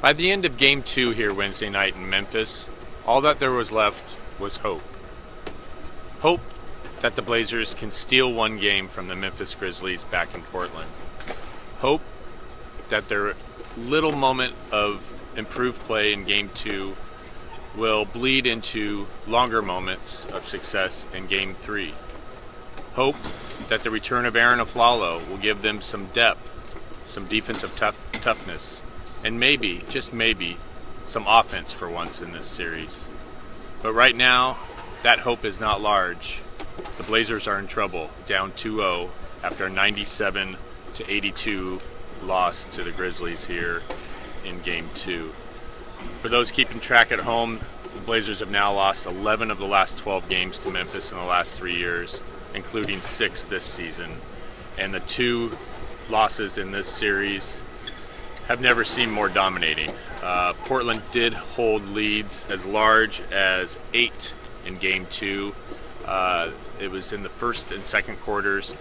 By the end of game two here Wednesday night in Memphis, all that there was left was hope. Hope that the Blazers can steal one game from the Memphis Grizzlies back in Portland. Hope that their little moment of improved play in game two will bleed into longer moments of success in game three. Hope that the return of Arron Afflalo will give them some depth, some defensive tough, toughness, and maybe, just maybe, some offense for once in this series. But right now, that hope is not large. The Blazers are in trouble, down 2-0 after a 97 to 82 loss to the Grizzlies here in game 2. For those keeping track at home, the Blazers have now lost 11 of the last 12 games to Memphis in the last 3 years, including 6 this season. And the two losses in this series have never seemed more dominating. Uh, Portland did hold leads as large as eight in game two. Uh, it was in the first and second quarters,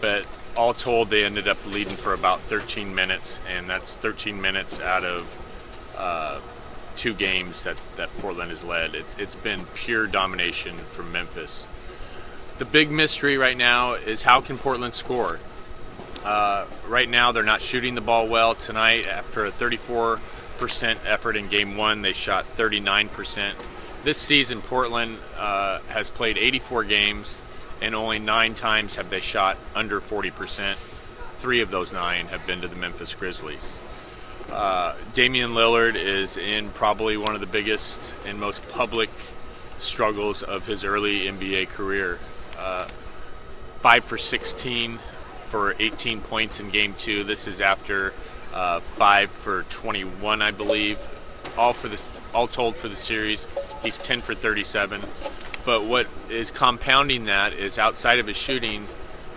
but all told, they ended up leading for about 13 minutes, and that's 13 minutes out of uh, two games that, that Portland has led. It, it's been pure domination from Memphis. The big mystery right now is how can Portland score? Uh, right now, they're not shooting the ball well. Tonight, after a 34% effort in game one, they shot 39%. This season, Portland uh, has played 84 games, and only nine times have they shot under 40%. Three of those nine have been to the Memphis Grizzlies. Uh, Damian Lillard is in probably one of the biggest and most public struggles of his early NBA career. Uh, five for 16 for 18 points in game two. This is after uh, five for 21, I believe. All for this, all told for the series, he's 10 for 37. But what is compounding that is outside of his shooting,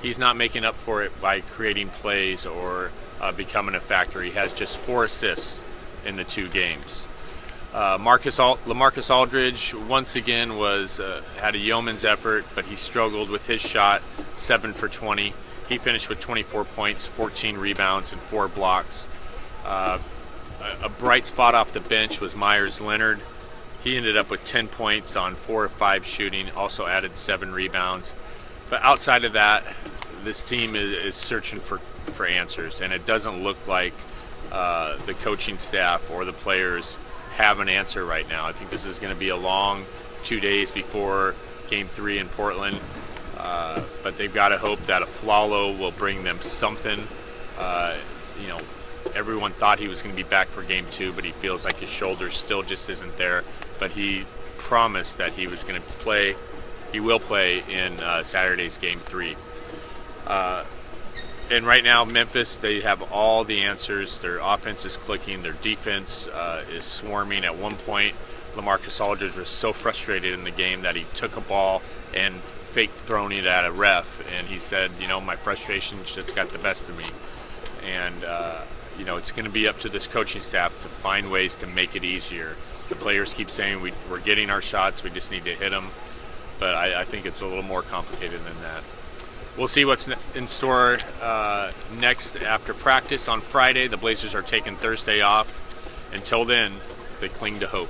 he's not making up for it by creating plays or uh, becoming a factor. He has just four assists in the two games. Uh, Marcus Al- LaMarcus Aldridge once again was uh, had a yeoman's effort, but he struggled with his shot, seven for 20. He finished with 24 points, 14 rebounds, and four blocks. Uh, a bright spot off the bench was Meyers Leonard. He ended up with 10 points on four or five shooting, also added seven rebounds. But outside of that, this team is, is searching for, for answers, and it doesn't look like uh, the coaching staff or the players have an answer right now. I think this is going to be a long two days before Game Three in Portland. Uh, but they've got to hope that Afflalo will bring them something. Uh, you know, everyone thought he was going to be back for game two, but he feels like his shoulder still just isn't there. But he promised that he was going to play. He will play in uh, Saturday's game three. And right now, Memphis, they have all the answers. Their offense is clicking. Their defense uh, is swarming. At one point, LaMarcus Aldridge was so frustrated in the game that he took a ball and fake thrown it at a ref, and he said, you know, my frustration just got the best of me, and uh, you know, it's going to be up to this coaching staff to find ways to make it easier. The players keep saying we, are getting our shots, we just need to hit them, but I, I, think it's a little more complicated than that. We'll see what's in store uh, next after practice on Friday. The Blazers are taking Thursday off. Until then, they cling to hope.